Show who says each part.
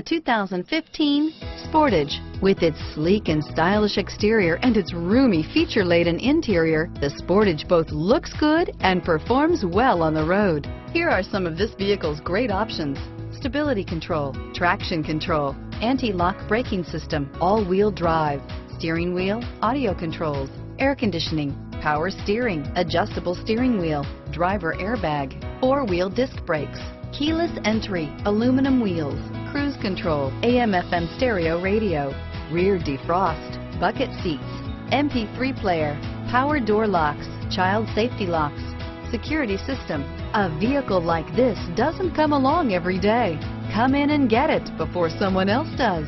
Speaker 1: The 2015 Sportage. With its sleek and stylish exterior and its roomy feature-laden interior, the Sportage both looks good and performs well on the road. Here are some of this vehicle's great options. Stability control, traction control, anti-lock braking system, all-wheel drive, steering wheel, audio controls, air conditioning, power steering, adjustable steering wheel, driver airbag, four-wheel disc brakes, keyless entry, aluminum wheels, cruise control, AM FM stereo radio, rear defrost, bucket seats, MP3 player, power door locks, child safety locks, security system. A vehicle like this doesn't come along every day. Come in and get it before someone else does.